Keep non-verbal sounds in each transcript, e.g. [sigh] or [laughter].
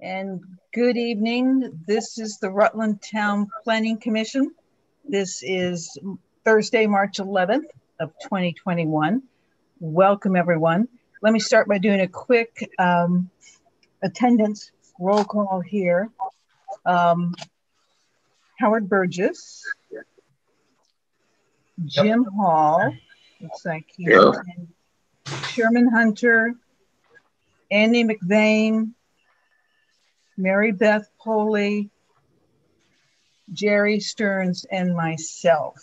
And good evening. This is the Rutland Town Planning Commission. This is Thursday, March 11th of 2021. Welcome everyone. Let me start by doing a quick um, attendance roll call here. Um, Howard Burgess, Jim yep. Hall, looks like he's yeah. Sherman Hunter, Andy McVeigh, Mary Beth Poley, Jerry Stearns, and myself.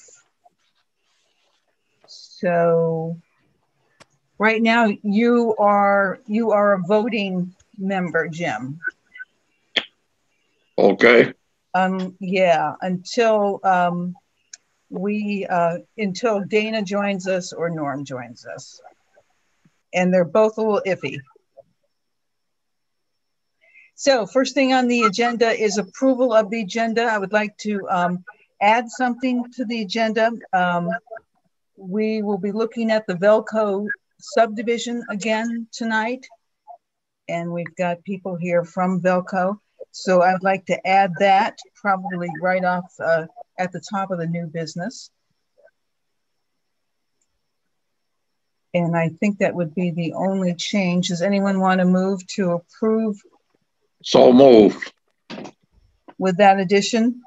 So right now you are you are a voting member, Jim. Okay. Um yeah, until um we uh until Dana joins us or Norm joins us. And they're both a little iffy. So first thing on the agenda is approval of the agenda. I would like to um, add something to the agenda. Um, we will be looking at the Velco subdivision again tonight. And we've got people here from Velco. So I'd like to add that probably right off uh, at the top of the new business. And I think that would be the only change. Does anyone want to move to approve so moved. With that addition?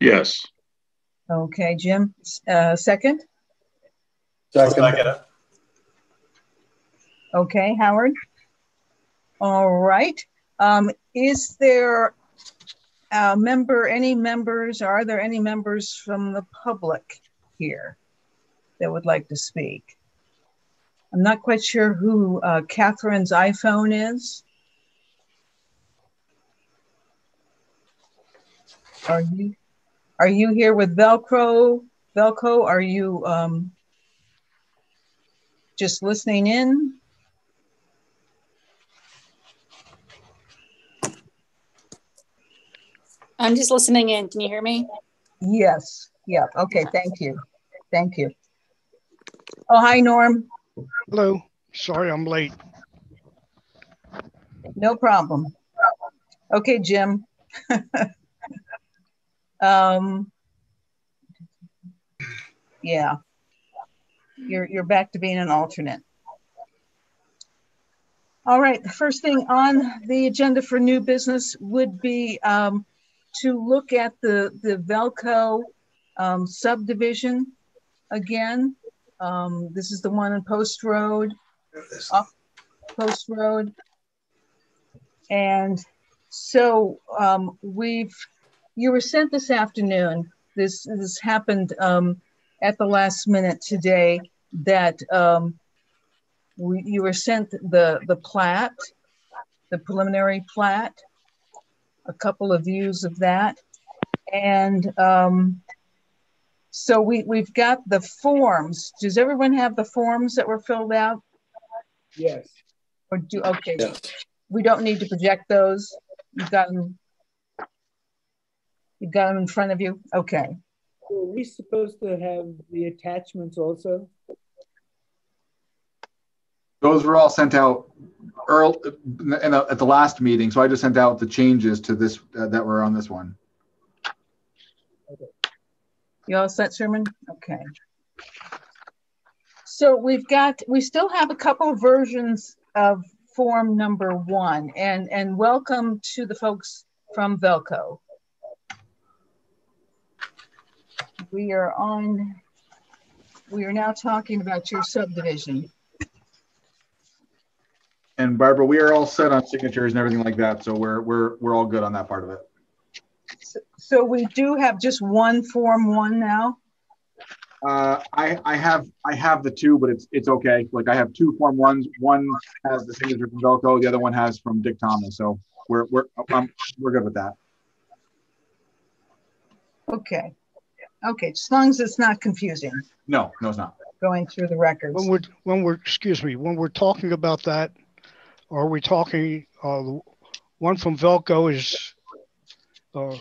Yes. Okay, Jim, uh, second? Second. Okay, Howard? All right. Um, is there a member, any members, are there any members from the public here that would like to speak? I'm not quite sure who uh, Catherine's iPhone is. Are you are you here with Velcro? Velco, are you um, just listening in? I'm just listening in. Can you hear me? Yes. Yeah. Okay. Thank you. Thank you. Oh, hi, Norm. Hello. Sorry I'm late. No problem. Okay, Jim. [laughs] Um, yeah, you're you're back to being an alternate. All right, the first thing on the agenda for new business would be um, to look at the the Velco um, subdivision again. Um, this is the one on Post Road, off Post Road, and so um, we've you were sent this afternoon. This this happened um, at the last minute today. That um, we, you were sent the the plat, the preliminary plat, a couple of views of that, and um, so we we've got the forms. Does everyone have the forms that were filled out? Yes. Or do okay? Yes. We don't need to project those. You've got them you got them in front of you? Okay. So are we supposed to have the attachments also? Those were all sent out early the, at the last meeting. So I just sent out the changes to this uh, that were on this one. Okay. You all set, Sherman? Okay. So we've got, we still have a couple versions of form number one and, and welcome to the folks from Velco. We are on, we are now talking about your subdivision. And Barbara, we are all set on signatures and everything like that. So we're, we're, we're all good on that part of it. So, so we do have just one form one now? Uh, I, I have I have the two, but it's it's okay. Like I have two form ones. One has the signature from Velco, the other one has from Dick Thomas. So we're we're um, we're good with that. Okay. Okay, as long as it's not confusing No, no, it's not. going through the records. When we're, when we're, excuse me, when we're talking about that, are we talking, uh, one from Velco is, uh,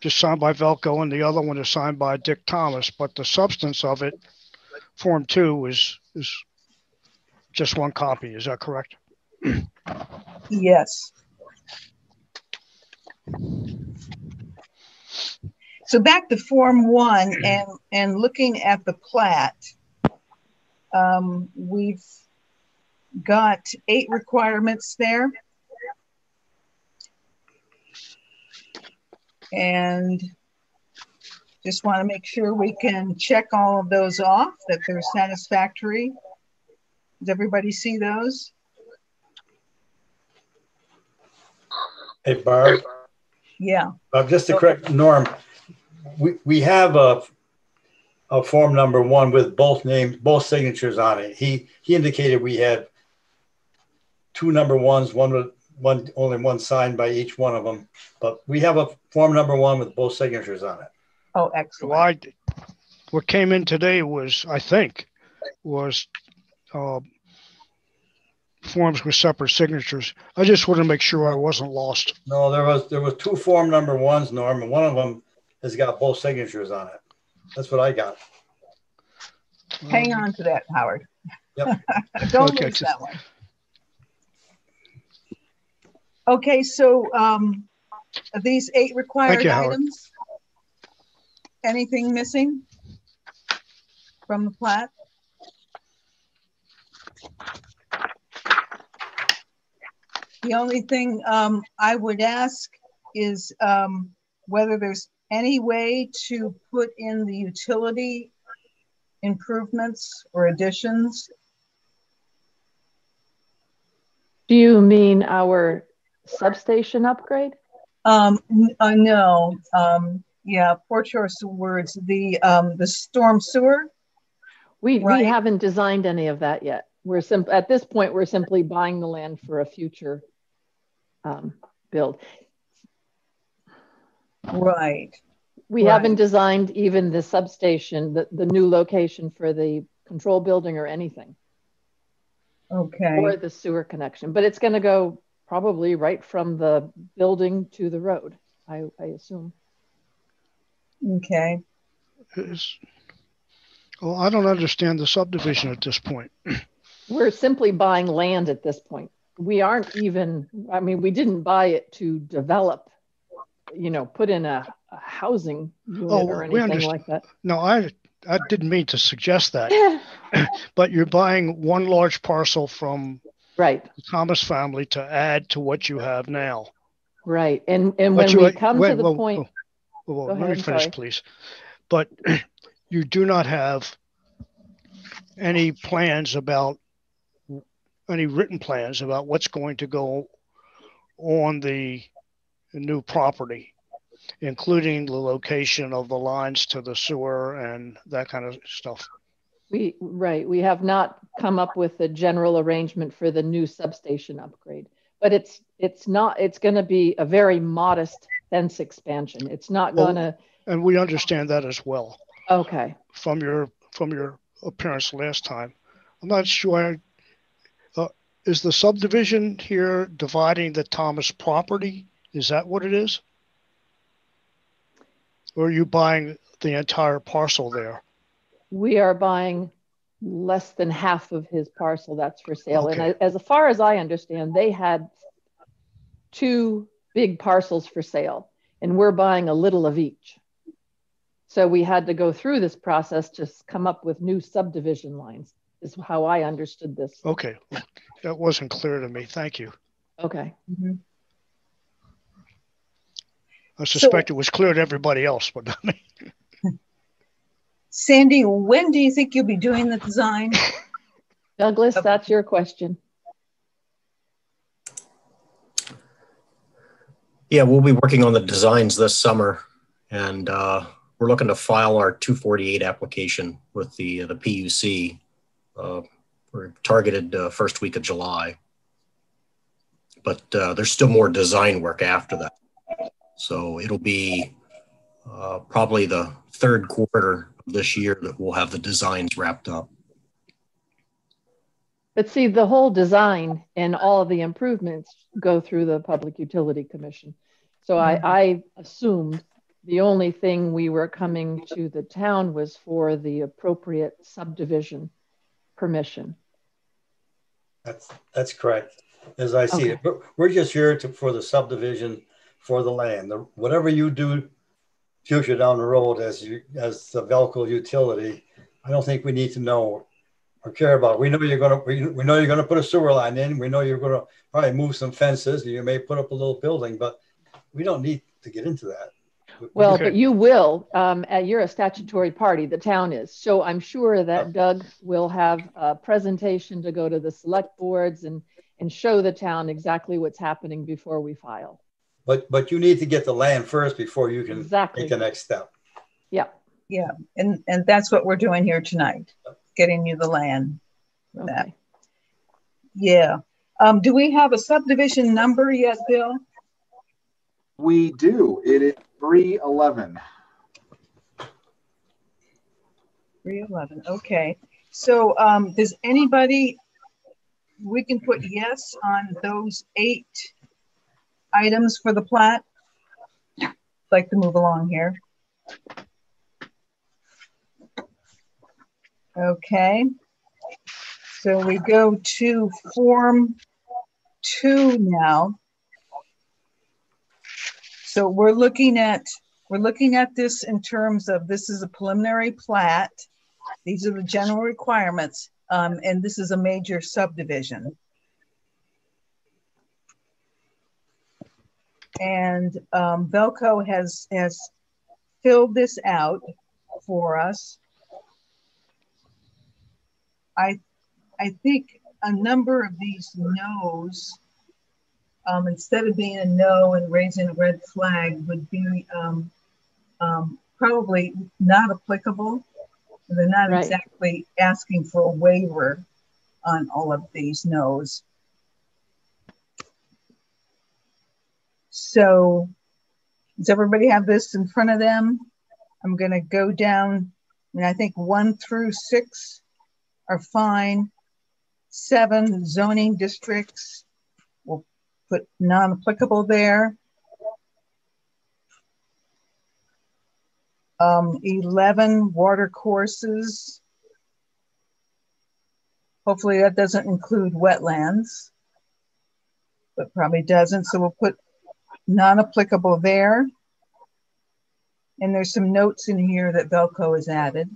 just signed by Velco and the other one is signed by Dick Thomas, but the substance of it, Form Two is, is just one copy. Is that correct? Yes, So back to Form One and, and looking at the plat, um, we've got eight requirements there. And just want to make sure we can check all of those off, that they're satisfactory. Does everybody see those? Hey, Barb, Yeah, uh, just to correct Norm, we, we have a, a form number one with both names, both signatures on it. He, he indicated we had two number ones, one with, one, only one signed by each one of them. But we have a form number one with both signatures on it. oh, So excellent. I, what came in today was, I think, was uh, forms with separate signatures. I just wanted to make sure I wasn't lost. No, there was, there was two form number ones, Norm, and one of them has got both signatures on it. That's what I got. Hang on to that, Howard. Yep. [laughs] Don't Okay, lose just- that one. Okay, so um, are these eight required you, Howard. items? Anything missing from the plat? The only thing um, I would ask is um, whether there's any way to put in the utility improvements or additions. Do you mean our substation upgrade? Um, uh, no, um, yeah, poor choice of words. The, um, the storm sewer. We, Right. we haven't designed any of that yet. We're sim- at this point, we're simply buying the land for a future um, build. Right. We Right. haven't designed even the substation, the, the new location for the control building or anything, Okay. or the sewer connection, but it's going to go probably right from the building to the road, I, I assume. Okay. Is- Well, I don't understand the subdivision at this point. [clears throat] We're simply buying land at this point. We aren't even, I mean, we didn't buy it to develop, you know, put in a, a housing unit Oh, or anything like that. No, I, I didn't mean to suggest that, [laughs] but you're buying one large parcel from Right, the Thomas family to add to what you have now. right. And, and But when you- we come wait, to the point, Go let ahead, me finish, sorry. please. But [clears throat] you do not have any plans about, any written plans about what's going to go on the new property, including the location of the lines to the sewer and that kind of stuff. we, right, we have not come up with a general arrangement for the new substation upgrade. But it's, it's not, it's going to be a very modest fence expansion. It's not Well- going to, And we understand that as well. okay. from your from your appearance last time. I'm not sure. Uh, is the subdivision here dividing the Thomas property? Is that what it is? Or are you buying the entire parcel there? We are buying less than half of his parcel that's for sale. And Okay. as as far as I understand, they had two big parcels for sale, and we're buying a little of each. So we had to go through this process to come up with new subdivision lines, is how I understood this. Okay, that wasn't clear to me. Thank you. Okay. Mhm. I suspect it was clear to everybody else, but not me. Sandy, when do you think you'll be doing the design? [laughs] Douglas, that's your question. Yeah, we'll be working on the designs this summer, and uh, we're looking to file our 248 application with the the PUC. Uh, we're targeted uh, first week of July, but uh, there's still more design work after that. So it'll be uh, probably the third quarter of this year that we'll have the designs wrapped up. But see, the whole design and all of the improvements go through the Public Utility Commission. So I, I assumed the only thing we were coming to the town was for the appropriate subdivision permission. That's, that's correct. As I see it, Okay. We're- we're just here to, for the subdivision for the land. The- Whatever you do future down the road as you, as the Velco utility, I don't think we need to know or care about. We know you're gonna, we, we know you're gonna put a sewer line in. We know you're gonna probably move some fences. You may put up a little building, but we don't need to get into that. Well, Okay. but you will, um, you're a statutory party, the town is. So I'm sure that Doug will have a presentation to go to the select boards and, and show the town exactly what's happening before we file. But, but you need to get the land first before you can Exactly. take the next step. Yeah, Yeah, and, and that's what we're doing here tonight, getting you the land. That. okay. Yeah. Um, do we have a subdivision number yet, Bill? We do. It is three eleven. 311, okay. So um, does anybody, we can put yes on those eight items for the plat? Like to move along here. Okay. So we go to Form 2 now. So we're looking at, we're looking at this in terms of, this is a preliminary plat. These are the general requirements, um, and this is a major subdivision. And, um, Velco has, has filled this out for us. I, I think a number of these no's, um, instead of being a no and raising a red flag would be, um, um, probably not applicable. They're not Right. exactly asking for a waiver on all of these no's. So does everybody have this in front of them? I'm gonna go down, and I think one through six are fine. Seven zoning districts, we'll put non-applicable there. Um, 11 water courses. Hopefully that doesn't include wetlands, but probably doesn't. So we'll put non-applicable there. And there's some notes in here that Velco has added.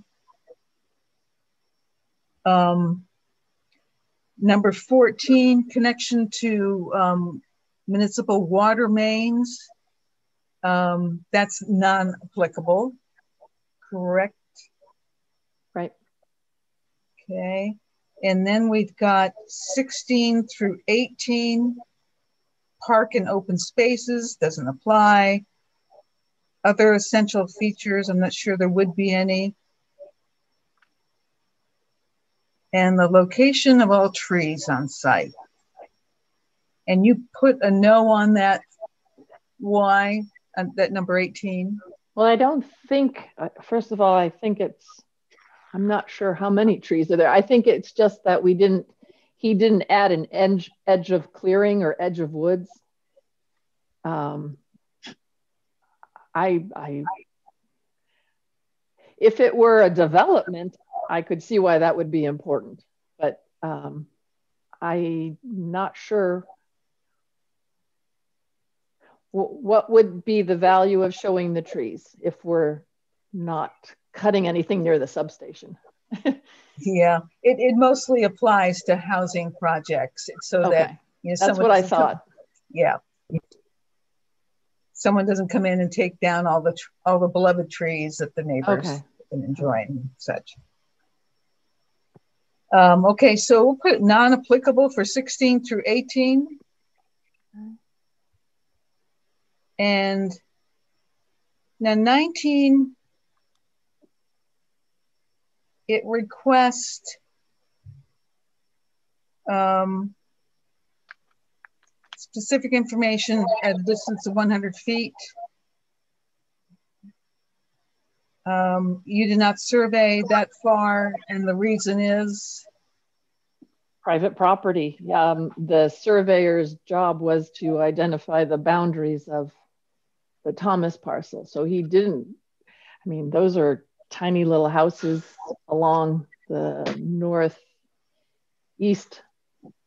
Um, number 14, connection to um, municipal water mains. Um, that's non-applicable, correct? Right. Okay, and then we've got 16 through 18. Park and open spaces, doesn't apply. Other essential features, I'm not sure there would be any. And the location of all trees on site. And you put a no on that, why, uh, that number 18? Well, I don't think, uh, first of all, I think it's, I'm not sure how many trees are there. I think it's just that we didn't, he didn't add an edge, edge of clearing or edge of woods. Um, I, I, if it were a development, I could see why that would be important, but um, I'm not sure Wh- what would be the value of showing the trees if we're not cutting anything near the substation? Yeah, it, it mostly applies to housing projects so that, you know, that's what I doesn't come- thought. Yeah. Someone doesn't come in and take down all the, tr- all the beloved trees that the neighbors Okay. have been enjoying and such. Um, okay, so we'll put non-applicable for 16 through 18. And now 19, it requests um, specific information at a distance of 100 feet. Um, you did not survey that far, and the reason is, Private property. Um, the surveyor's job was to identify the boundaries of the Thomas parcel. So he didn't, I mean, those are tiny little houses along the northeast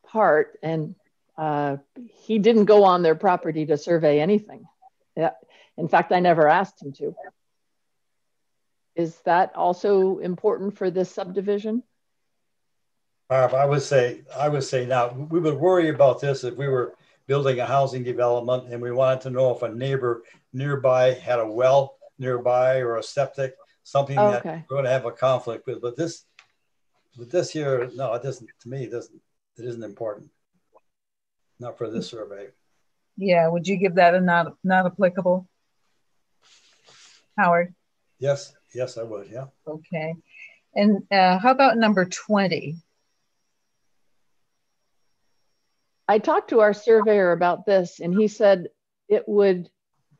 part. And uh, he didn't go on their property to survey anything. In fact, I never asked him to. Is that also important for this subdivision? Barb, I would say, I would say now, we would worry about this if we were building a housing development and we wanted to know if a neighbor nearby had a well nearby or a septic, something that Okay. we're going to have a conflict with. But this, but this here, no, it doesn't. To me, it doesn't. It isn't important. Not for this survey. Yeah, would you give that a not, not applicable? Howard, Yes, yes, I would. Yeah. okay. And uh, how about number 20? I talked to our surveyor about this, and he said it would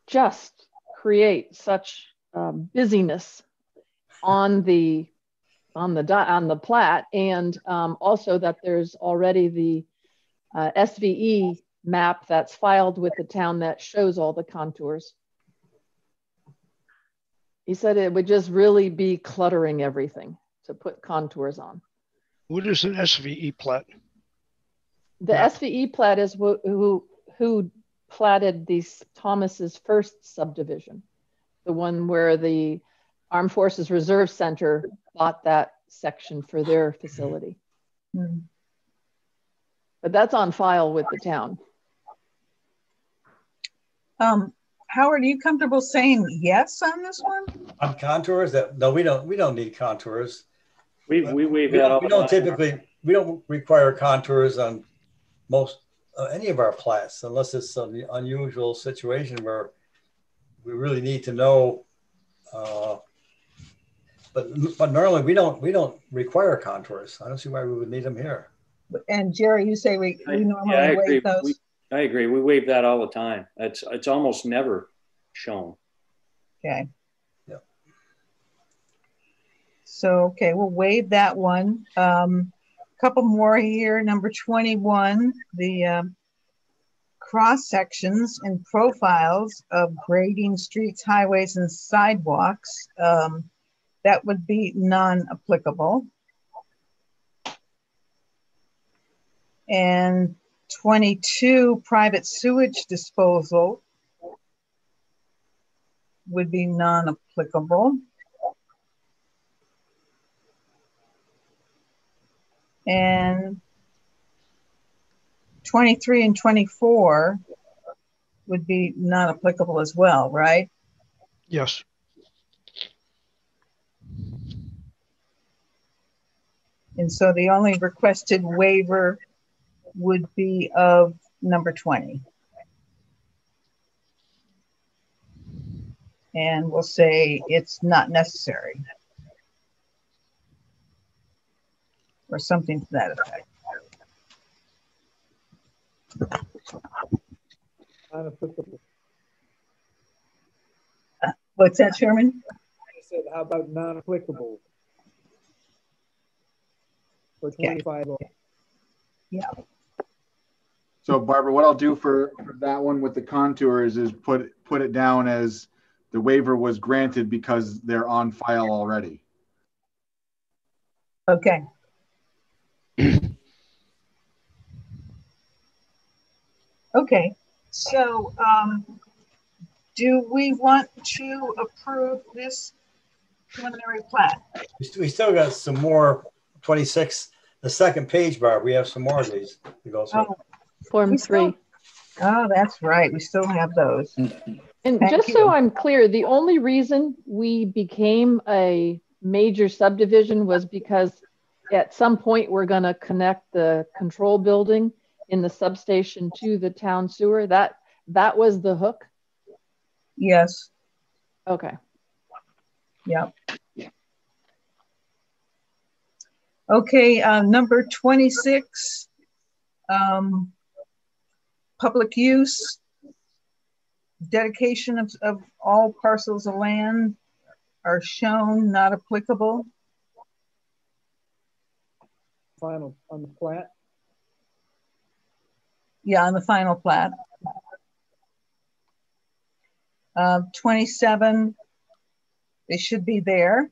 just create such um, busyness on the on the on the plat, and um, also that there's already the uh, SVE map that's filed with the town that shows all the contours. He said it would just really be cluttering everything to put contours on. What is an SVE plat? The Yeah. SVE plat is who, who, who platted these Thomas's first subdivision, the one where the Armed Forces Reserve Center bought that section for their facility. Hmm. But that's on file with the town. Um, Howard, are you comfortable saying yes on this one? On contours, that no, we don't. We don't need contours. We, we waive We don't, we don't typically. We don't require contours on most uh, any of our plats unless it's an unusual situation where we really need to know. Uh, but but normally we don't we don't require contours. I don't see why we would need them here. And Jerry, you say we, I- we yeah, I normally agree. waive those? We- I agree. We waive that all the time. It's, it's almost never shown. Okay. Yeah. So, okay, we'll waive that one. Um, couple more here. Number 21, the um, cross sections and profiles of grading streets, highways, and sidewalks. Um, that would be non-applicable. And 22, private sewage disposal would be non-applicable. And 23 and 24 would be non-applicable as well, right? Yes. And so the only requested waiver would be of number 20. And we'll say it's not necessary. Or something to that effect. What's that, Chairman? I said, how about non-applicable? For Okay. twenty-five, oh. So Barbara, what I'll do for, for that one with the contours is put, put it down as the waiver was granted because they're on file already. Okay. [clears throat] Okay, so um, do we want to approve this preliminary plat? We still got some more. Twenty six. The second page, Barb. We have some more of these to go through. Oh, Form We still- three. oh, that's right, we still have those. Mm-hmm. And Thank just you. so I'm clear, the only reason we became a major subdivision was because at some point we're going to connect the control building in the substation to the town sewer. That that was the hook. Yes, Okay. yep. Okay, uh, number 26, um, public use, dedication of, of all parcels of land are shown not applicable. final on the plat. Yeah, on the final plat. Uh, 27, they should be there.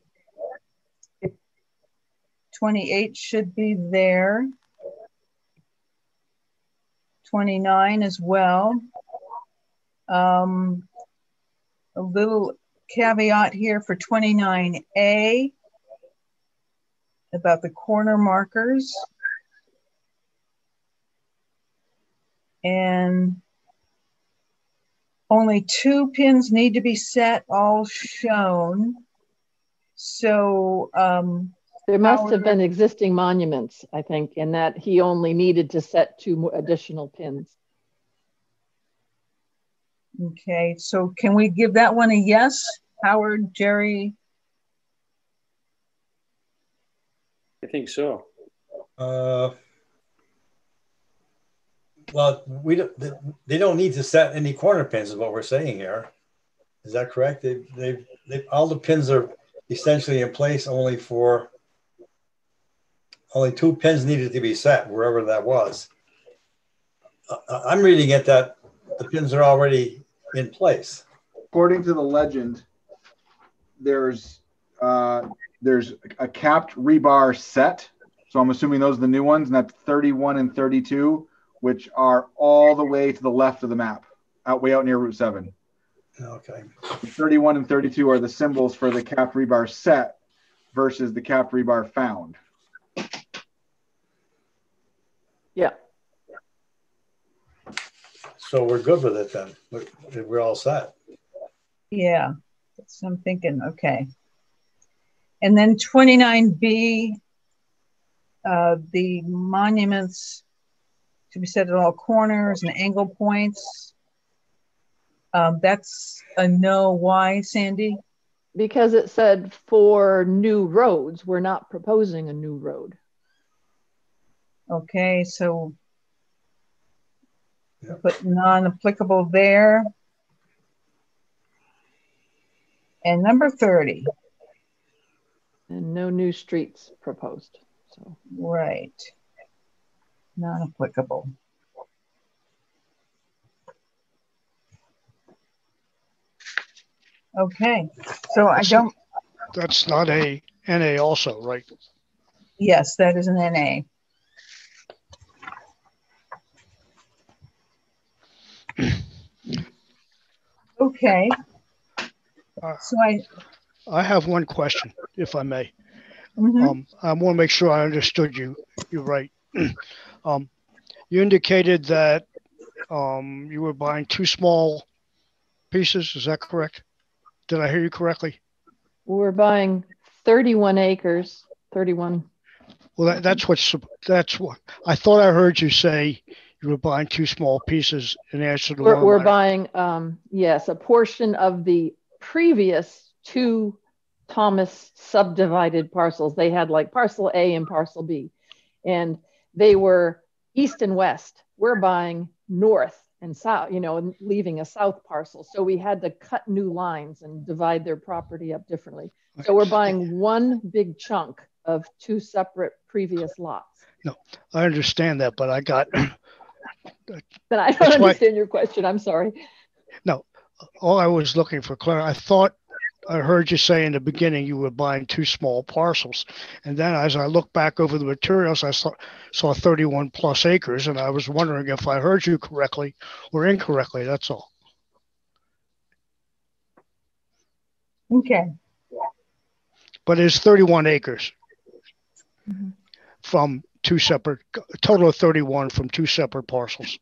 28 should be there. 29 as well. Um, a little caveat here for 29A about the corner markers. And only two pins need to be set, all shown. So um, There must have been existing monuments, I think, in that he only needed to set two more additional pins. Okay, so can we give that one a yes? Howard, Jerry? I think so. Uh, well, we don't, they- they don't need to set any corner pins is what we're saying here. Is that correct? They, they, they, all the pins are essentially in place only for, only two pins needed to be set wherever that was. I'm reading it that the pins are already in place. According to the legend, there's uh, there's a capped rebar set. So I'm assuming those are the new ones, and that's 31 and 32, which are all the way to the left of the map, out way out near Route 7. Okay. 31 and 32 are the symbols for the capped rebar set versus the capped rebar found. Yeah. So we're good with it then. We're, we're all set. Yeah, that's what I'm thinking. Okay. And then 29B, uh, the monuments to be set at all corners and angle points. Um, that's a no. Why, Sandy? Because it said for new roads, we're not proposing a new road. Okay, so put non-applicable there. And number 30, And no new streets proposed. So right, non-applicable. Okay, so I don't, That's not a NA also, right? yes, that is an NA. Okay. So I, I have one question, if I may. mhm. Um, I want to make sure I understood you. You're right. [clears throat] um, you indicated that um, you were buying two small pieces. Is that correct? Did I hear you correctly? we're buying 31 acres, 31. Well, that, that's what's that's what I thought I heard you say. You were buying two small pieces in answer to We're, we're buying, um, yes, a portion of the previous two Thomas subdivided parcels. They had like parcel A and parcel B, and they were east and west. We're buying north and south, you know, and leaving a south parcel. So we had to cut new lines and divide their property up differently. So we're buying one big chunk of two separate previous lots. No, I understand that, but I got But I don't That's why- understand your question. I'm sorry. No, all I was looking for clear. I thought I heard you say in the beginning you were buying two small parcels. And then as I look back over the materials, I saw, saw 31 plus acres. And I was wondering if I heard you correctly or incorrectly. That's all. okay, But it's 31 acres Mhm. from two separate, a total of 31 from two separate parcels.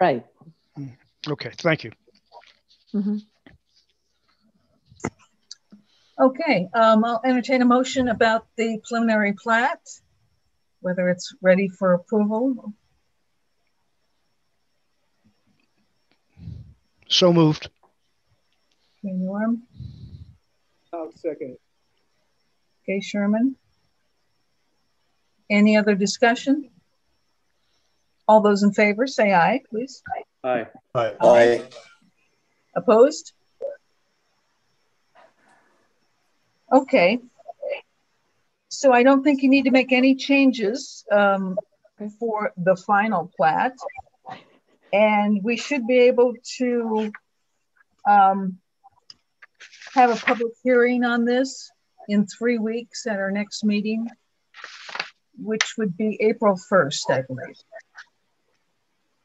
Right. Okay, thank you. Mhm. okay. Um, I'll entertain a motion about the preliminary plat, whether it's ready for approval. So moved. Okay, Norm, I'll second okay, Sherman. Any other discussion? All those in favor, say aye, please. Aye. Right. Aye. Opposed? Okay. So I don't think you need to make any changes um, for the final plat. And we should be able to um, have a public hearing on this in three weeks at our next meeting, which would be April 1st, I believe.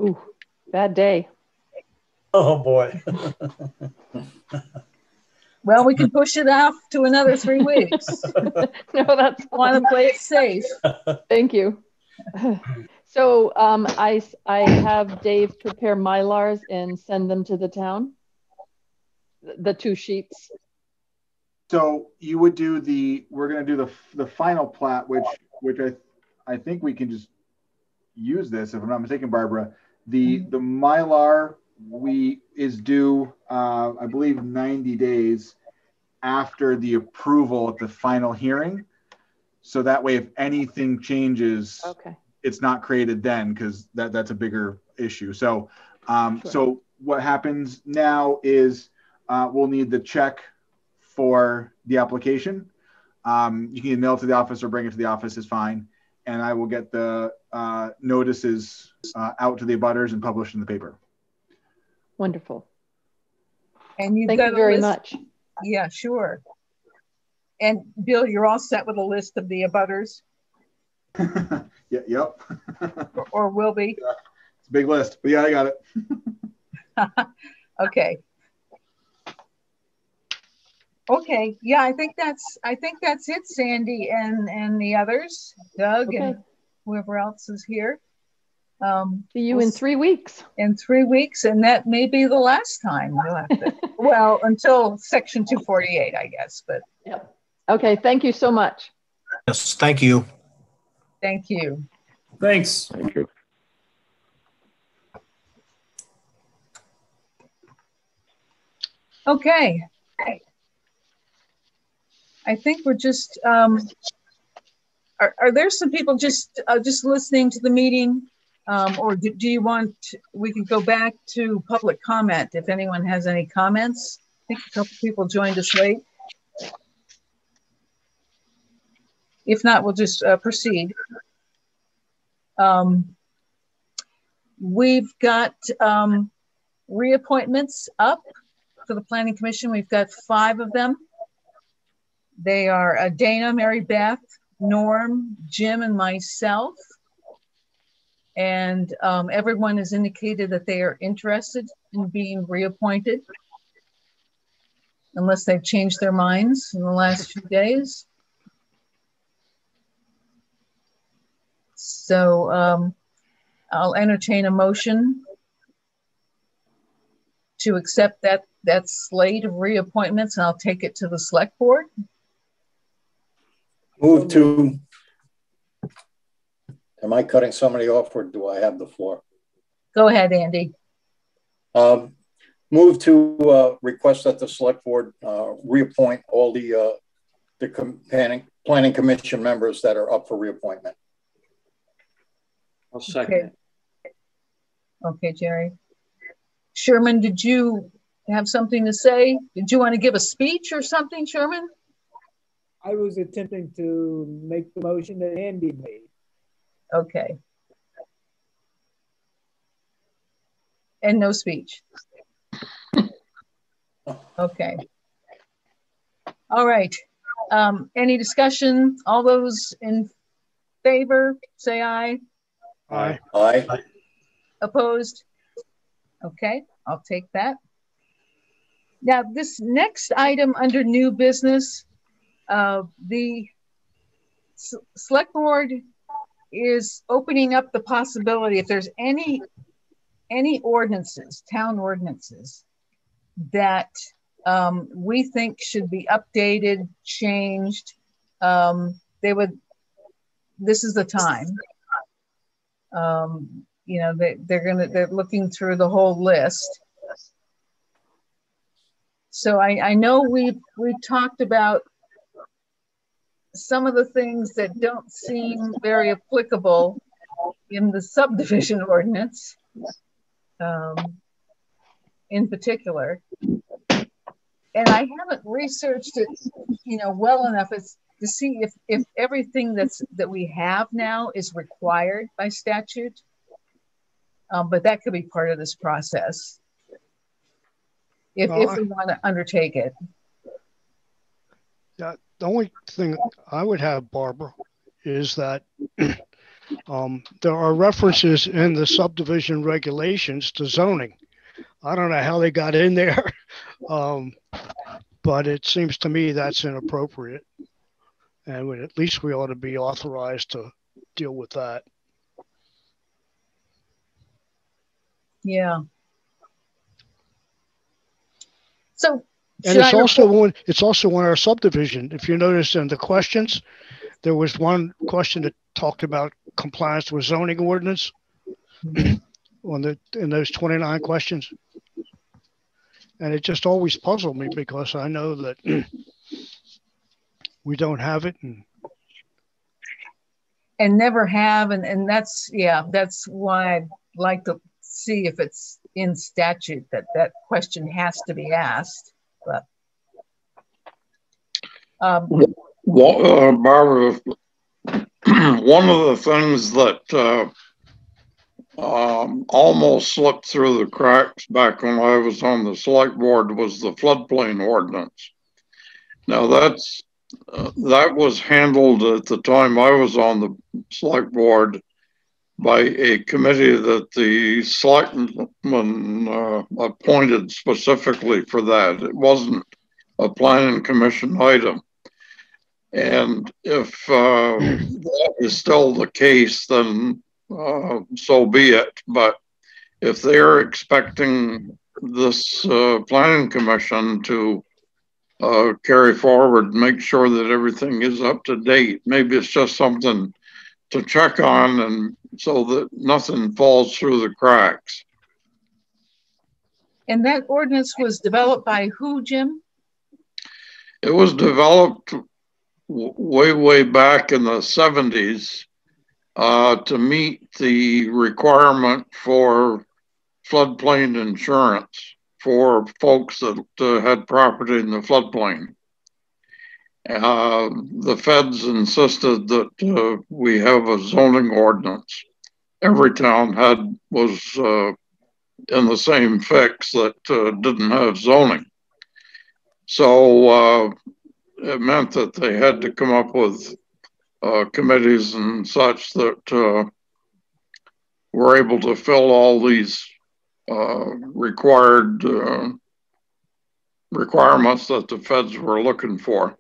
Ooh, bad day. Oh, boy. [laughs] Well, we can push it off to another three weeks. [laughs] No, that's Want to play it safe. Thank you. So um, I, s- I have Dave prepare Mylars and send them to the town? The- The two sheets? So you would do the, we're gonna do the, the final plat, which, which I, I think we can just use this, if I'm not mistaken, Barbara. The, the Mylar, we, is due, uh, I believe ninety days after the approval at the final hearing. So that way, if anything changes, Okay, it's not created then because that that's a bigger issue. So, um, Sure. so what happens now is uh, we'll need the check for the application. Um, you can either mail it to the office or bring it to the office is fine, and I will get the uh, notices uh, out to the abutters and published in the paper. wonderful. And you've Thank got you very list- much. Yeah, sure. And Bill, you're all set with a list of the abutters [laughs] yeah, yep, or- or will be? [laughs] it's a big list, but yeah, I got it. [laughs] Okay. Okay, yeah, I think that's, I think that's it, Sandy and, and the others, Doug and whoever else is here. Um, see you in three weeks. in three weeks, and that may be the last time we'll have to, [laughs] well, until section two forty-eight, I guess, but Yep. Okay, thank you so much. Yes, thank you. thank you. Thanks. Thank you. Okay. I think we're just, um, are, are there some people just, uh, just listening to the meeting? Um, or do, do you want, we can go back to public comment if anyone has any comments? I think a couple people joined us late. If not, we'll just uh, proceed. Um, we've got um, reappointments up for the planning commission. We've got five of them. They are uh, Dana, Mary Beth, Norm, Jim, and myself. And um, everyone has indicated that they are interested in being reappointed unless they've changed their minds in the last few days. So um, I'll entertain a motion to accept that, that slate of reappointments, and I'll take it to the select board. Move to. Am I cutting somebody off or do I have the floor? Go ahead, Andy. Um, move to uh, request that the select board uh, reappoint all the uh, the com- planning planning commission members that are up for reappointment. I'll second it. Okay, Jerry. Sherman, did you have something to say? Did you want to give a speech or something, Sherman? I was attempting to make the motion that Andy made. Okay. And no speech. Okay. All right. Um, any discussion? All those in favor, say aye. Aye. Aye. Opposed? Okay, I'll take that. Now, this next item under new business, uh, the s- select board is opening up the possibility if there's any, any ordinances, town ordinances that um, we think should be updated, changed, um, they would, this is the time. Um, you know, they, they're gonna, they're looking through the whole list. So I, I know we, we talked about some of the things that don't seem very applicable in the subdivision [laughs] ordinance, um, in particular. And I haven't researched it, you know, well enough as to see if, if everything that's, that we have now is required by statute. Um, but that could be part of this process. If, Well, if we want to undertake it. The only thing I would have, Barbara, is that [clears throat] um, there are references in the subdivision regulations to zoning. I don't know how they got in there. [laughs] Um, but it seems to me that's inappropriate. And at least we ought to be authorized to deal with that. Yeah. So And should I it's also report- one, it's also on our subdivision. If you notice in the questions, there was one question that talked about compliance with zoning ordinance mm-hmm. on the, in those 29 questions. And it just always puzzled me because I know that we don't have it and and never have and and that's yeah that's why i'd like to see if it's in statute that that question has to be asked but um, Well, uh, Barbara, [clears throat] one of the things that uh, um, almost slipped through the cracks back when I was on the select board was the floodplain ordinance. Now that's uh, that was handled at the time I was on the select board by a committee that the selectmen uh, appointed specifically for that. It wasn't a planning commission item. And if uh, that is still the case, then uh, so be it. But if they're expecting this uh, planning commission to uh, carry forward, make sure that everything is up to date, maybe it's just something to check on and so that nothing falls through the cracks. and that ordinance was developed by who jim It was developed w- way, way back in the 70s uh, to meet the requirement for floodplain insurance for folks that uh, had property in the floodplain. Uh, the feds insisted that uh, we have a zoning ordinance. Every town had was uh, in the same fix that uh, didn't have zoning. So uh, it meant that they had to come up with uh, committees and such that were able to fill all these required requirements that the feds were looking for.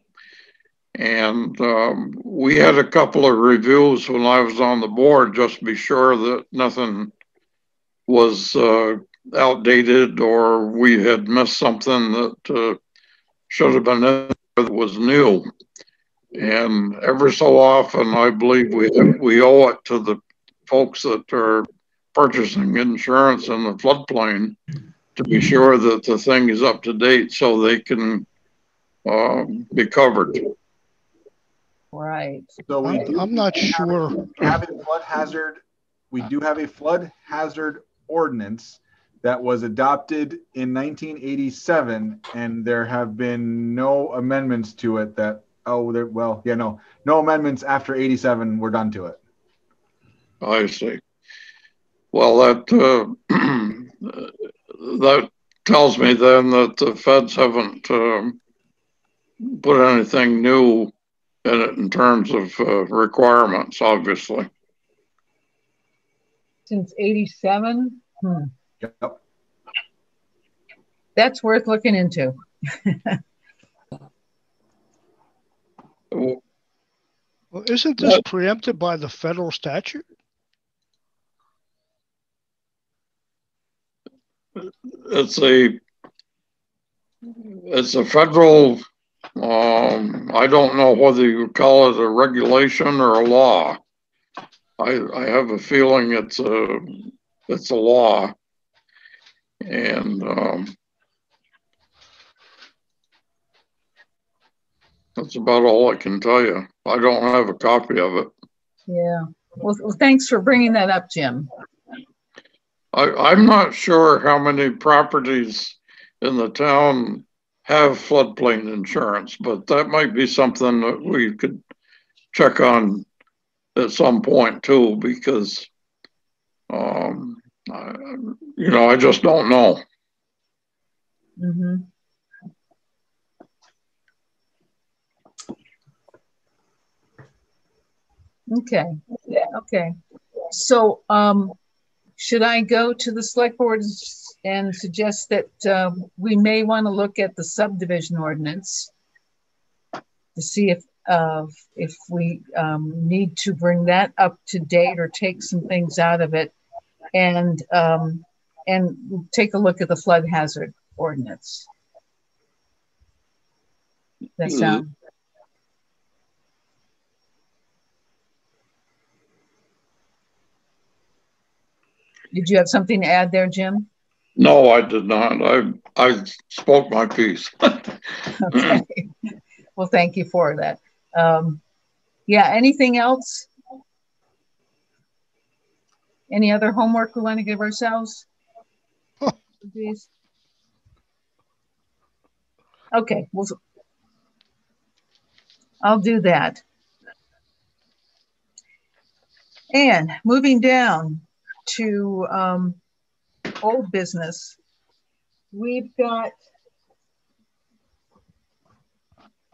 And um, we had a couple of reviews when I was on the board just to be sure that nothing was uh, outdated or we had missed something that uh, should have been in that was new. And ever so often, I believe we we owe it to the folks that are purchasing insurance in the floodplain to be sure that the thing is up to date so they can um, be covered. Right So we I'm, I'm not sure. have a flood hazard. We do have a flood hazard ordinance that was adopted in 1987, and there have been no amendments to it. That oh, there well, yeah, no, no amendments after 87 were done to it. I see. Well, that uh, [clears throat] that tells me then that the feds haven't um, put anything new in it in terms of uh, requirements, obviously. since 87 hmm. Yep. that's worth looking into [laughs] Well, isn't this preempted by the federal statute? It's a it's a federal. Um, I don't know whether you call it a regulation or a law. I I have a feeling it's a it's a law, and um, that's about all I can tell you. I don't have a copy of it. yeah well, well thanks for bringing that up jim I, I'm not sure how many properties in the town have floodplain insurance, but that might be something that we could check on at some point too, because, um, I, you know, I just don't know. hmm Okay, okay. So, um, should I go to the select board's and suggest that uh, we may want to look at the subdivision ordinance to see if uh, if we um, need to bring that up to date or take some things out of it, and um, and take a look at the flood hazard ordinance. That sound Did you have something to add there, Jim? No, I did not. I, I spoke my piece. [laughs] Okay. well, thank you for that. Um, yeah, anything else? Any other homework we want to give ourselves? Please. Okay, well, I'll do that. And moving down to um, old business, we've got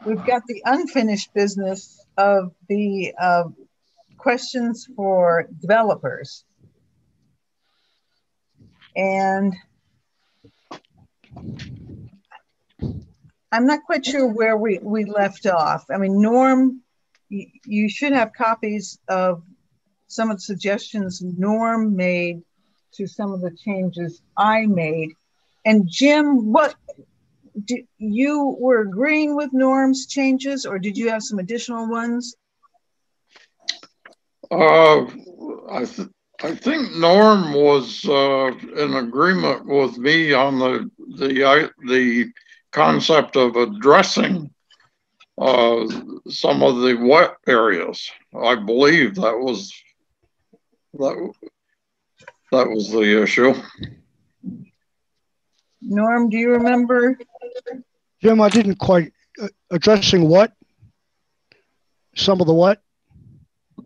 we've got the unfinished business of the uh, questions for developers. And I'm not quite sure where we, we left off. I mean, Norm, you, you should have copies of some of the suggestions Norm made to some of the changes I made. And Jim, what you were agreeing with Norm's changes, or did you have some additional ones? Uh, I, th- I think Norm was uh, in agreement with me on the the I, the concept of addressing uh, some of the wet areas. I believe that was that that was the issue. Norm, do you remember? Jim, I didn't quite uh, addressing what? Some of the what?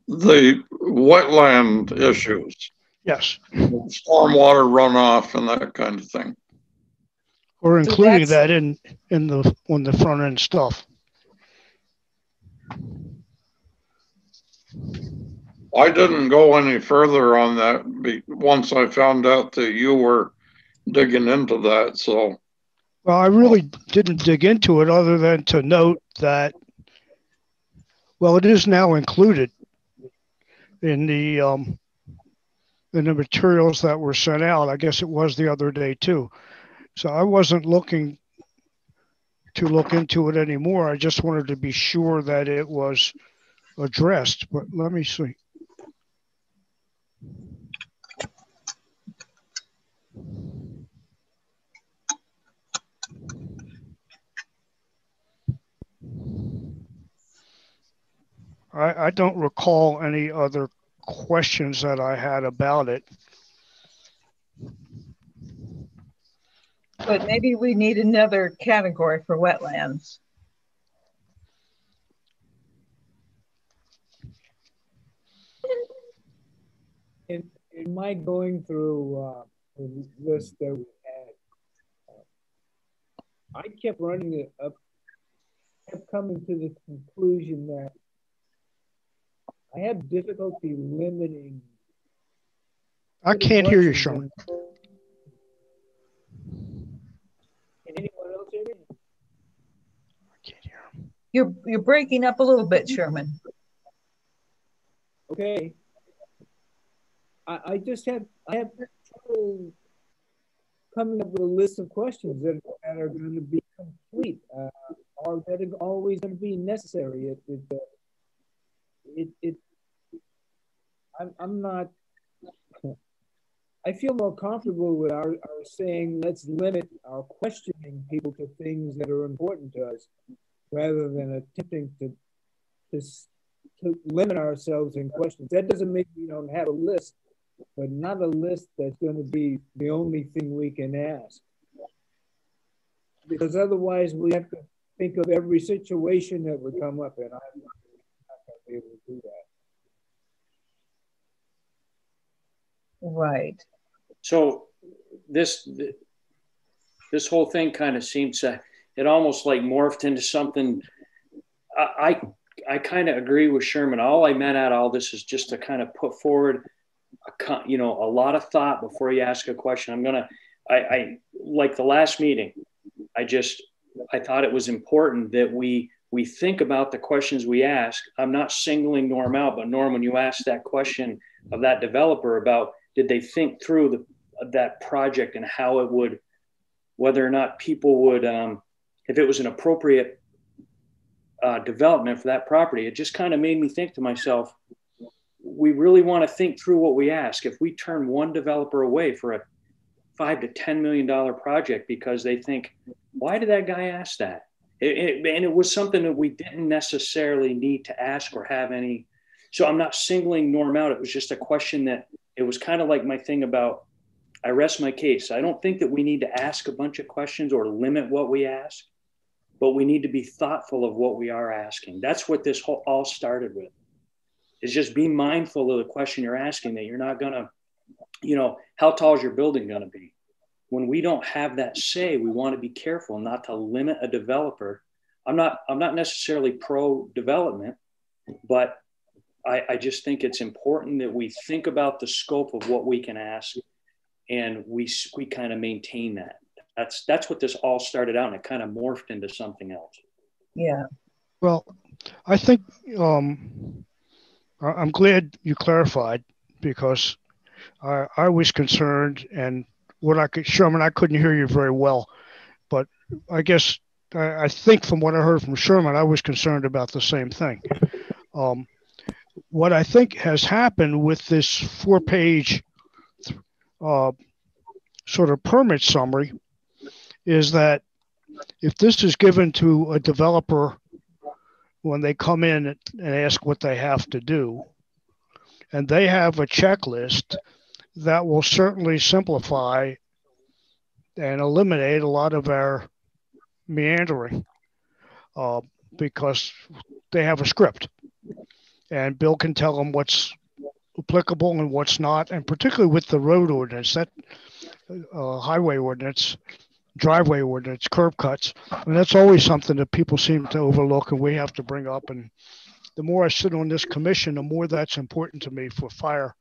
The wetland issues, Yes, stormwater runoff, and that kind of thing. we're including that's- that in in the on the front end stuff. I didn't go any further on that once I found out that you were digging into that. So, Well, I really didn't dig into it other than to note that, well, it is now included in the, um, in the materials that were sent out. I guess it was the other day too. So I wasn't looking to look into it anymore. I just wanted to be sure that it was addressed, but let me see. I, I don't recall any other questions that I had about it. But maybe we need another category for wetlands. In, in my going through uh, the list that we had, uh, I kept running it up, kept coming to the conclusion that I have difficulty limiting. I can't hear you, Sean. Can anyone else hear me? I can't hear. You're you're breaking up a little bit, Sherman. Okay. I, I just have I have trouble coming up with a list of questions that, that are going to be complete uh, or that are always going to be necessary. It it uh, it, it I'm I'm not. I feel more comfortable with our, our saying let's limit our questioning people to things that are important to us, rather than attempting to to to limit ourselves in questions. That doesn't mean we don't have a list, but not a list that's going to be the only thing we can ask. Because otherwise, we have to think of every situation that would come up, and I'm not going to be able to do that. Right. So this this whole thing kind of seems to it almost like morphed into something. I I, I kind of agree with Sherman. All I meant out of all this is just to kind of put forward a you know a lot of thought before you ask a question. I'm gonna I, I like the last meeting. I just I thought it was important that we we think about the questions we ask. I'm not singling Norm out, but Norm, when you asked that question of that developer about did they think through the, that project and how it would, whether or not people would, um, if it was an appropriate uh, development for that property, it just kind of made me think to myself, we really want to think through what we ask. If we turn one developer away for a five to ten million dollar project because they think, why did that guy ask that? It, it, and it was something that we didn't necessarily need to ask or have any. So I'm not singling Norm out. It was just a question that it was kind of like my thing about I rest my case. I don't think that we need to ask a bunch of questions or limit what we ask, but we need to be thoughtful of what we are asking. That's what this whole all started with. Is just be mindful of the question you're asking that you're not gonna, you know, how tall is your building gonna be? when we don't have that say, we want to be careful not to limit a developer. I'm not I'm not necessarily pro development, but I, I just think it's important that we think about the scope of what we can ask, and we we kind of maintain that. That's that's what this all started out, and it kind of morphed into something else. Yeah. Well, I think um, I'm glad you clarified because I, I was concerned, and what I could, Sherman, I couldn't hear you very well, but I guess I, I think from what I heard from Sherman, I was concerned about the same thing. Um, what I think has happened with this four page uh, sort of permit summary is that if this is given to a developer when they come in and ask what they have to do, and they have a checklist that will certainly simplify and eliminate a lot of our meandering uh, because they have a script. And Bill can tell them what's applicable and what's not, and particularly with the road ordinance, that uh, highway ordinance, driveway ordinance, curb cuts, and that's always something that people seem to overlook and we have to bring up. And the more I sit on this commission, the more that's important to me for fire.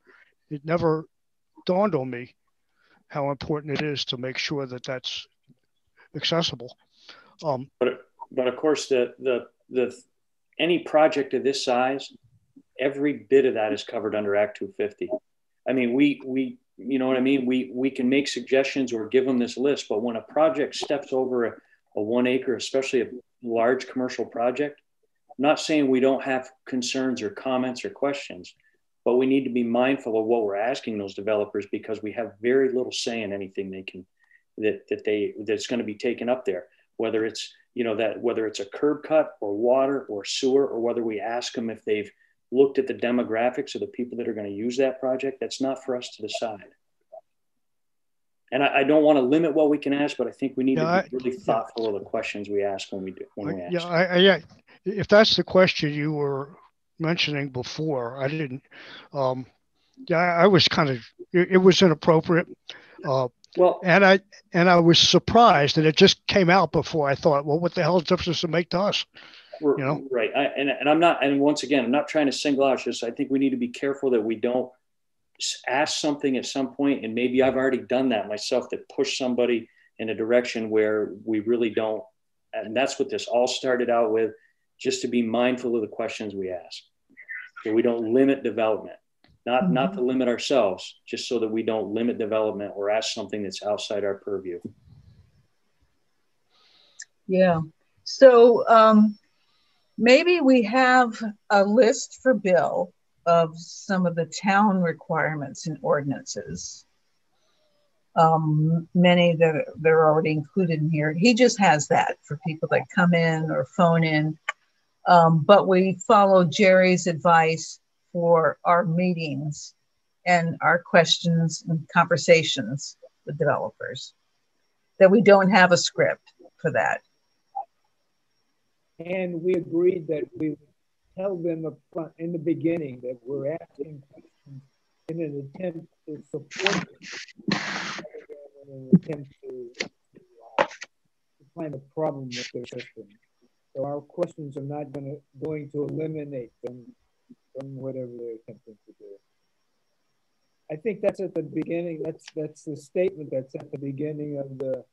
It never dawned on me how important it is to make sure that that's accessible. Um, but but of course the the the any project of this size, every bit of that is covered under Act 250. I mean, we we you know what I mean. We we can make suggestions or give them this list, but when a project steps over a, a one acre, especially a large commercial project, I'm not saying we don't have concerns or comments or questions, but we need to be mindful of what we're asking those developers because we have very little say in anything they can that that they that's going to be taken up there whether it's you know that whether it's a curb cut or water or sewer or whether we ask them if they've looked at the demographics of the people that are going to use that project that's not for us to decide and I, I, don't want to limit what we can ask, but I think we need yeah, to be really I, thoughtful yeah. of the questions we ask when we do when we ask. Yeah, I, yeah. If that's the question you were mentioning before. I didn't. Um, yeah, I was kind of. It, it was inappropriate. Uh, well, and I and I was surprised that it just came out before I thought, well, what the hell difference does it make to us? You know, right? I, and and I'm not. And once again, I'm not trying to single out. Just I think we need to be careful that we don't ask something at some point, and maybe I've already done that myself, that push somebody in a direction where we really don't. And that's what this all started out with, just to be mindful of the questions we ask so we don't limit development not mm-hmm. not to limit ourselves just so that we don't limit development or ask something that's outside our purview yeah so um, maybe we have a list for bill of some of the town requirements and ordinances um, many that they're already included in here he just has that for people that come in or phone in um, but we follow Jerry's advice for our meetings and our questions and conversations with developers. That we don't have a script for that. And we agreed that we would tell them up front in the beginning that we're asking questions in an attempt to support them, in an attempt to, uh, to find a problem with their system. So our questions are not going to going to eliminate them from whatever they're attempting to do. I think that's at the beginning. That's that's the statement that's at the beginning of the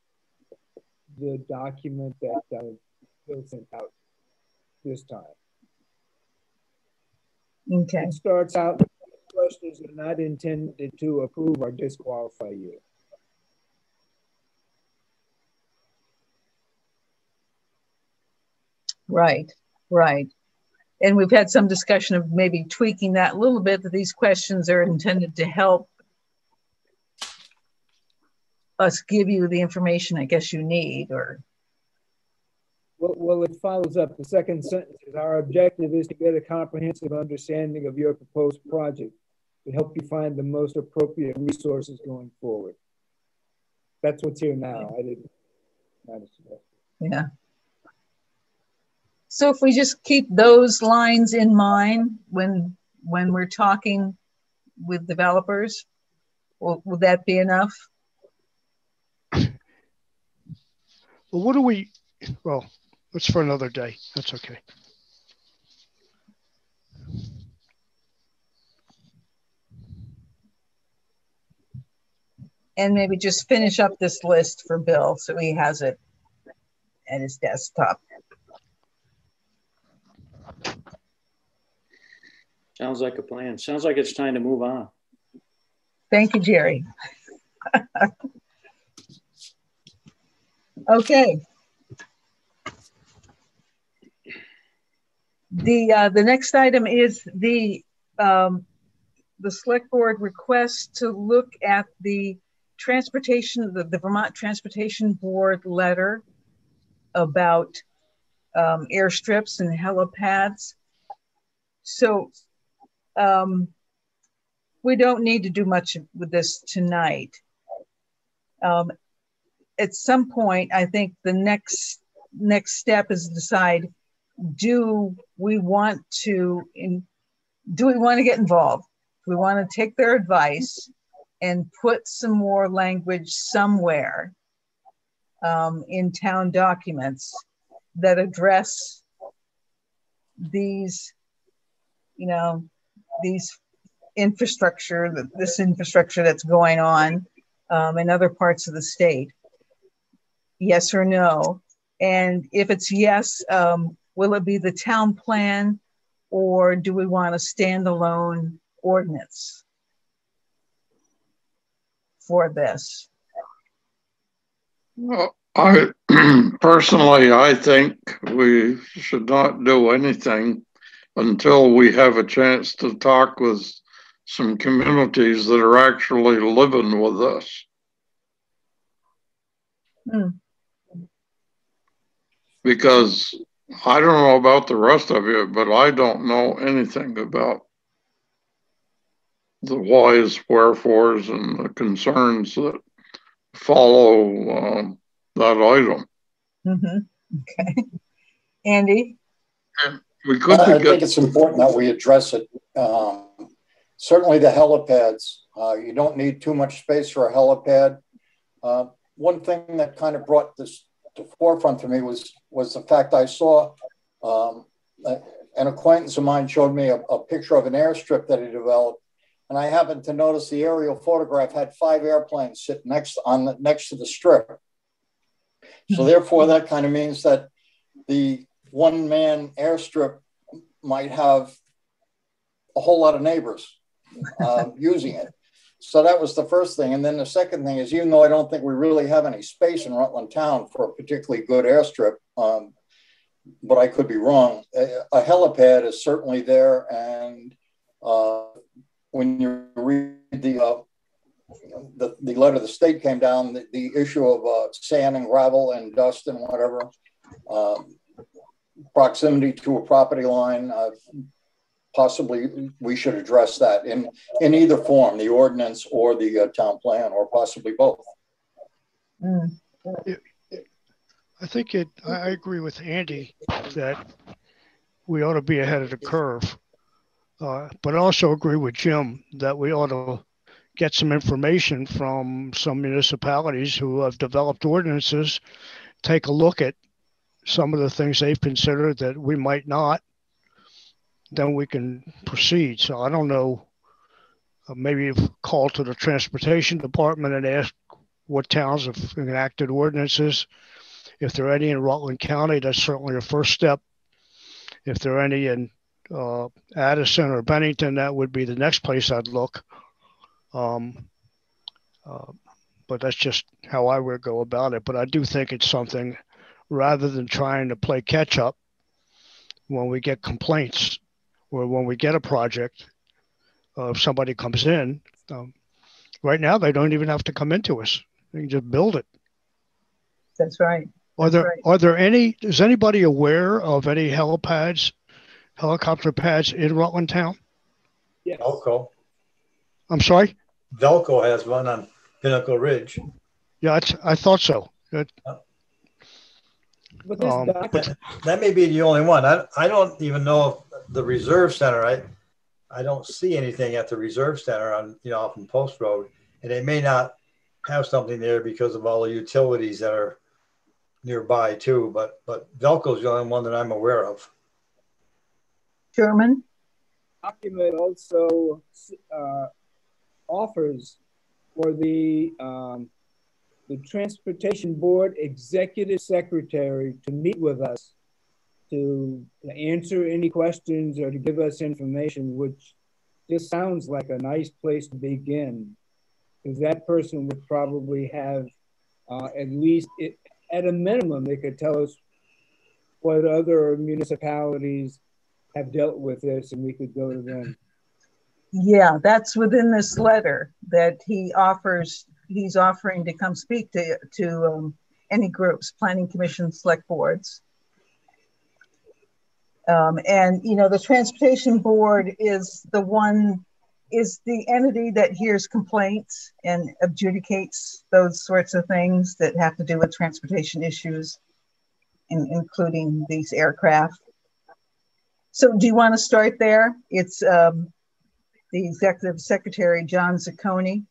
the document that uh, Sent out this time. Okay. It starts out questions are not intended to approve or disqualify you. Right, right. And we've had some discussion of maybe tweaking that a little bit, that these questions are intended to help us give you the information I guess you need or well, well, it follows up. The second sentence is our objective is to get a comprehensive understanding of your proposed project to help you find the most appropriate resources going forward. That's what's here now. I didn't. Yeah. So if we just keep those lines in mind when when we're talking with developers, will, will that be enough? Well, what do we? Well, it's for another day. That's okay. And maybe just finish up this list for Bill so he has it at his desktop. Sounds like a plan. Sounds like it's time to move on. Thank you, Jerry. [laughs] okay. The uh, the next item is the um, the select board request to look at the transportation the, the Vermont Transportation Board letter about um, airstrips and helipads. So um, we don't need to do much with this tonight. Um, at some point, I think the next next step is to decide: Do we want to in? Do we want to get involved? We want to take their advice and put some more language somewhere um, in town documents that address these, you know, these infrastructure, this infrastructure that's going on um, in other parts of the state? Yes or no? And if it's yes, um, will it be the town plan or do we want a standalone ordinance for this? Well, I [clears throat] personally, I think we should not do anything until we have a chance to talk with some communities that are actually living with us. Hmm. Because I don't know about the rest of you, but I don't know anything about the whys, wherefores, and the concerns that follow um, that item. Mm-hmm. Okay. Andy? we could. I think it's important that we address it. Um, certainly, the helipads. Uh, you don't need too much space for a helipad. Uh, one thing that kind of brought this to forefront for me was was the fact I saw um, an acquaintance of mine showed me a, a, picture of an airstrip that he developed, and I happened to notice the aerial photograph had five airplanes sitting next on the, next to the strip. So therefore, that kind of means that the one man airstrip might have a whole lot of neighbors uh, using it. So that was the first thing. And then the second thing is, even though I don't think we really have any space in Rutland Town for a particularly good airstrip, um, but I could be wrong, a, a helipad is certainly there. And uh, when you read the, uh, the, the letter the state came down, the, the issue of uh, sand and gravel and dust and whatever, um, proximity to a property line, uh, possibly we should address that in, in either form, the ordinance or the uh, town plan, or possibly both. Mm. I think it, I agree with Andy that we ought to be ahead of the curve. Uh, but I also agree with Jim that we ought to get some information from some municipalities who have developed ordinances, take a look at some of the things they've considered that we might not, then we can proceed. So I don't know. uh, maybe call to the transportation department and ask what towns have enacted ordinances. If there are any in Rutland County, that's certainly a first step. If there are any in uh, Addison or Bennington, that would be the next place I'd look. Um, uh, but that's just how I would go about it. But I do think it's something rather than trying to play catch up when we get complaints or when we get a project, uh, if somebody comes in, um, right now they don't even have to come into us. They can just build it. That's right. Are there right. are there any? Is anybody aware of any helipads, helicopter pads in Rutland Town? Yes. Velco. I'm sorry. Velco has one on Pinnacle Ridge. Yeah, it's, I thought so. It, But Um, doc- That, that may be the only one. I, I don't even know if the reserve center, I, I don't see anything at the reserve center on, you know, off in Post Road. And they may not have something there because of all the utilities that are nearby too, but, but Velco's the only one that I'm aware of. Sherman? document also uh, offers for the um, the transportation board executive secretary to meet with us to, answer any questions or to give us information, which just sounds like a nice place to begin, because that person would probably have uh, at least it, at a minimum they could tell us what other municipalities have dealt with this, and we could go to them. Yeah, that's within this letter that he offers. He's offering to come speak to to um, any groups, planning commission, select boards. Um, and you know, the transportation board is the one is the entity that hears complaints and adjudicates those sorts of things that have to do with transportation issues, in, including these aircraft. So, do you want to start there? It's um, the executive secretary, John Zicconi.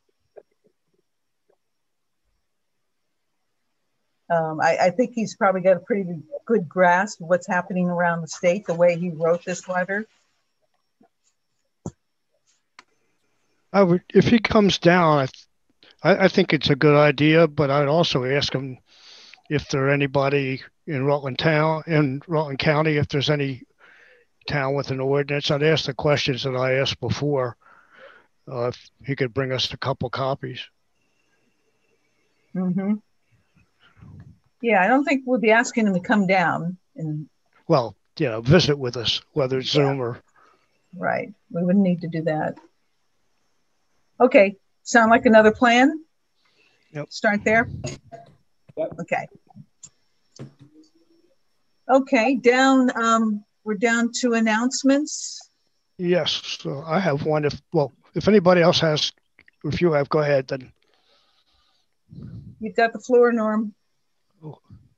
Um, I, I, think he's probably got a pretty good grasp of what's happening around the state, the way he wrote this letter. I would, if he comes down, I, I think it's a good idea, but I'd also ask him if there anybody in Rutland Town, in Rutland County, if there's any town with an ordinance. I'd ask the questions that I asked before. Uh, if he could bring us a couple copies. Mm-hmm. Yeah, I don't think we'll be asking him to come down and. Well, you know, visit with us, whether it's yeah. Zoom or. Right, we wouldn't need to do that. Okay, sound like another plan? Yep. Start there. Yep. Okay. Okay, down. Um, we're down to announcements. Yes, so I have one. If well, if anybody else has, if you have, go ahead. Then you've got the floor, Norm.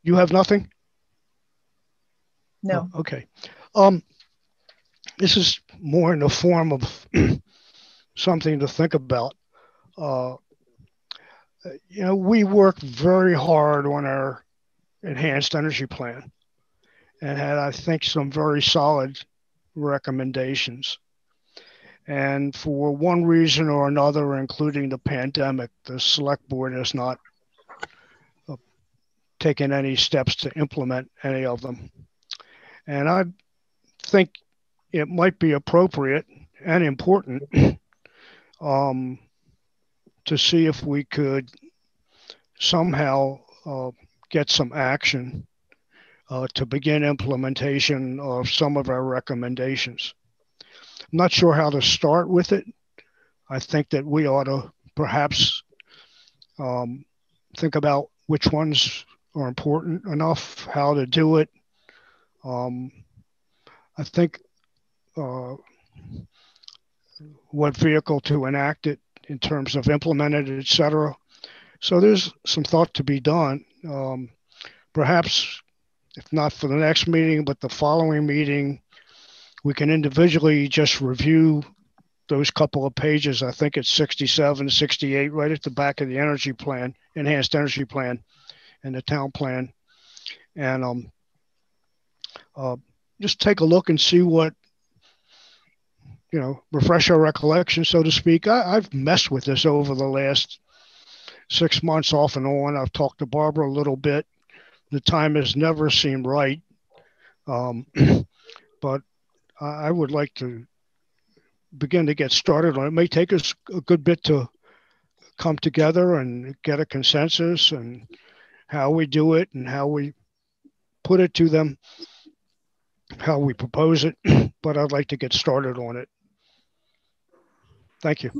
You have nothing. No. Oh, okay. Um, this is more in the form of [clears throat] something to think about. Uh, you know, we worked very hard on our enhanced energy plan and had, I think, some very solid recommendations. And for one reason or another, including the pandemic, the select board has not taken any steps to implement any of them. And I think it might be appropriate and important um, to see if we could somehow uh, get some action uh, to begin implementation of some of our recommendations. I'm not sure how to start with it. I think that we ought to perhaps um, think about which ones are important enough, how to do it. Um, I think uh, what vehicle to enact it in terms of implemented, et cetera. So there's some thought to be done. Um, perhaps if not for the next meeting, but the following meeting, we can individually just review those couple of pages. I think it's 67, 68, right at the back of the energy plan, enhanced energy plan, and the town plan. And um, uh, just take a look and see what you know, refresh our recollection, so to speak. I, I've messed with this over the last six months off and on. I've talked to Barbara a little bit. The time has never seemed right. Um, [clears throat] but I would like to begin to get started on. It may take us a good bit to come together and get a consensus and how we do it and how we put it to them, how we propose it. [clears throat] but I'd like to get started on it. Thank you.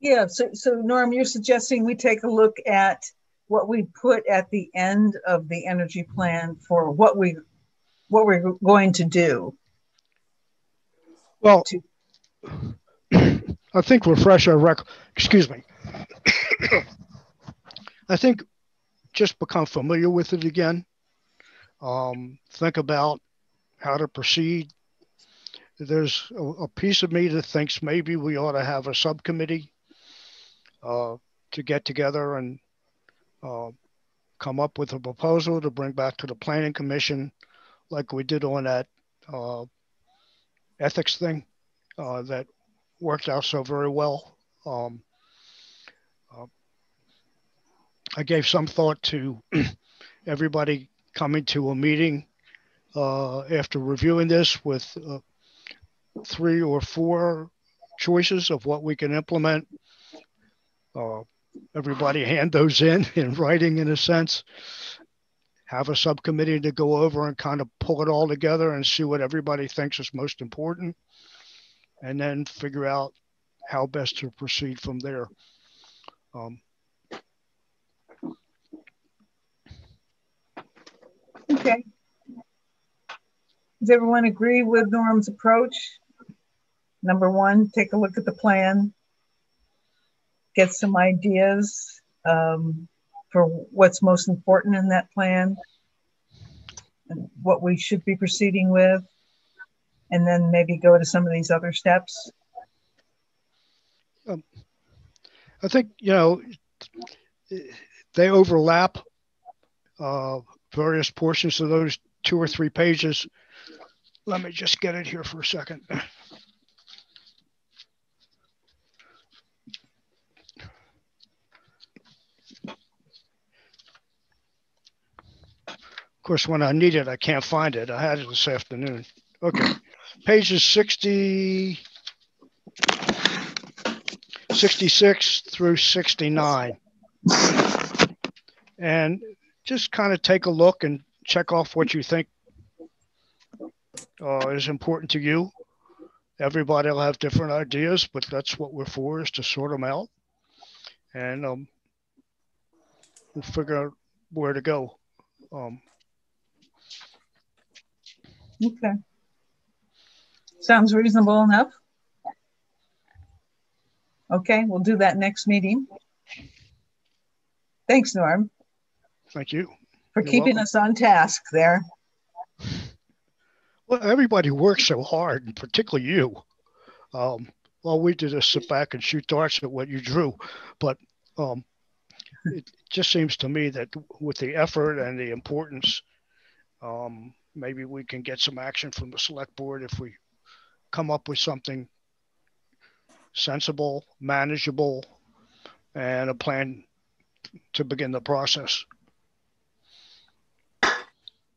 Yeah, so, so Norm, you're suggesting we take a look at what we put at the end of the energy plan for what we what we're going to do. Well, to- [clears throat] I think refresh our rec. Excuse me. [clears throat] I think just become familiar with it again. Um, think about how to proceed. There's a, a, piece of me that thinks maybe we ought to have a subcommittee uh, to get together and uh, come up with a proposal to bring back to the planning commission, like we did on that uh, ethics thing uh, that worked out so very well. Um, uh, I gave some thought to [clears throat] everybody coming to a meeting uh, after reviewing this with uh, three or four choices of what we can implement. Uh, everybody hand those in [laughs] in writing, in a sense. Have a subcommittee to go over and kind of pull it all together and see what everybody thinks is most important, and then figure out how best to proceed from there. Um, okay. Does everyone agree with Norm's approach? Number one, take a look at the plan, get some ideas um, for what's most important in that plan, and what we should be proceeding with, and then maybe go to some of these other steps. Um, I think you know they overlap uh, various portions of those two or three pages. Let me just get it here for a second. Of course, when I need it, I can't find it. I had it this afternoon. Okay. Pages 60, 66 through 69. And just kind of take a look and check off what you think uh, is important to you. Everybody will have different ideas, but that's what we're for is to sort them out. And um, we'll figure out where to go. Um, okay. Sounds reasonable enough. Okay, we'll do that next meeting. Thanks, Norm. Thank you. For You're keeping welcome. us on task there. Well, everybody works so hard, and particularly you. Um, all we did is sit back and shoot darts at what you drew. But um, it just seems to me that with the effort and the importance, um, maybe we can get some action from the select board if we come up with something sensible, manageable, and a plan to begin the process.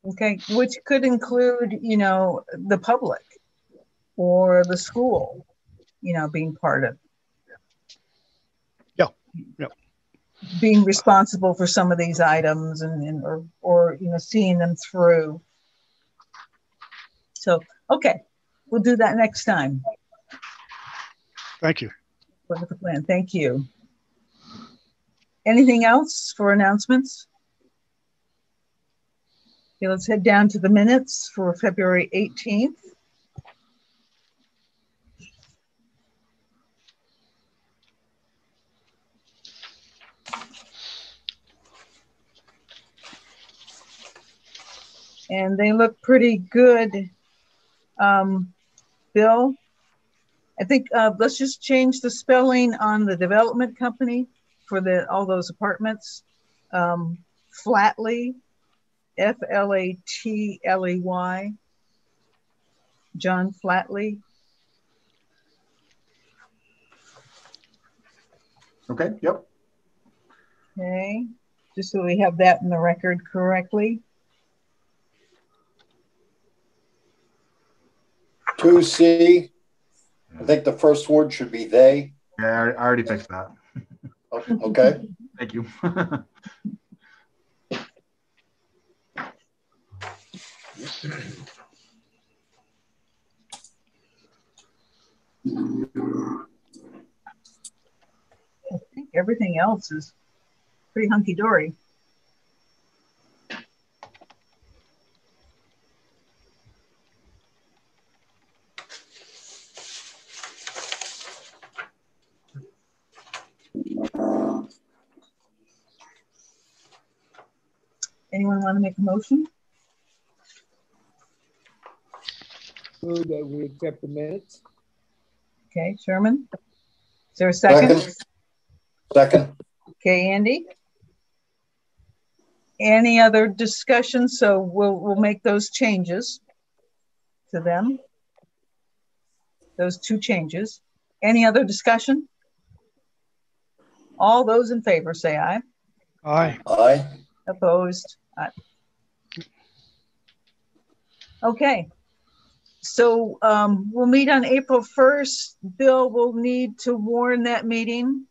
Okay, which could include, you know, the public or the school, you know, being part of. Yeah, yeah. Being responsible for some of these items and, and or or you know seeing them through. So okay, we'll do that next time. Thank you. The plan. Thank you. Anything else for announcements? Okay, let's head down to the minutes for February 18th. And they look pretty good. Um, Bill, I think uh, let's just change the spelling on the development company for the all those apartments. Um, Flatley F L A T L E Y, John Flatley. Okay, yep. Okay, just so we have that in the record correctly. Two C, I think the first word should be they. Yeah, I already fixed that. Okay. [laughs] Thank you. [laughs] I think everything else is pretty hunky dory. Anyone want to make a motion? Move that we accept the minutes. Okay, Sherman? Is there a second? Second. Second. Okay, Andy? Any other discussion? So we'll, we'll make those changes to them. Those two changes. Any other discussion? All those in favor say aye. Aye. Aye. Opposed? Aye. Okay. So um, we'll meet on April 1st. Bill will need to warn that meeting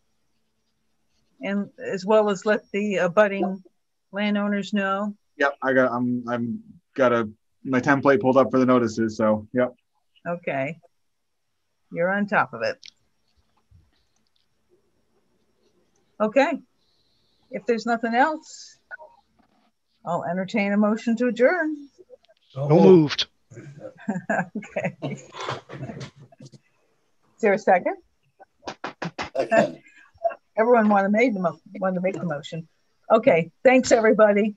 and as well as let the abutting landowners know. Yep, I got I'm I'm got a my template pulled up for the notices, so yep. Okay. You're on top of it. Okay. If there's nothing else, I'll entertain a motion to adjourn. No moved. [laughs] okay. Is there a second? [laughs] Everyone want to make the mo- want to make the motion. Okay. Thanks, everybody.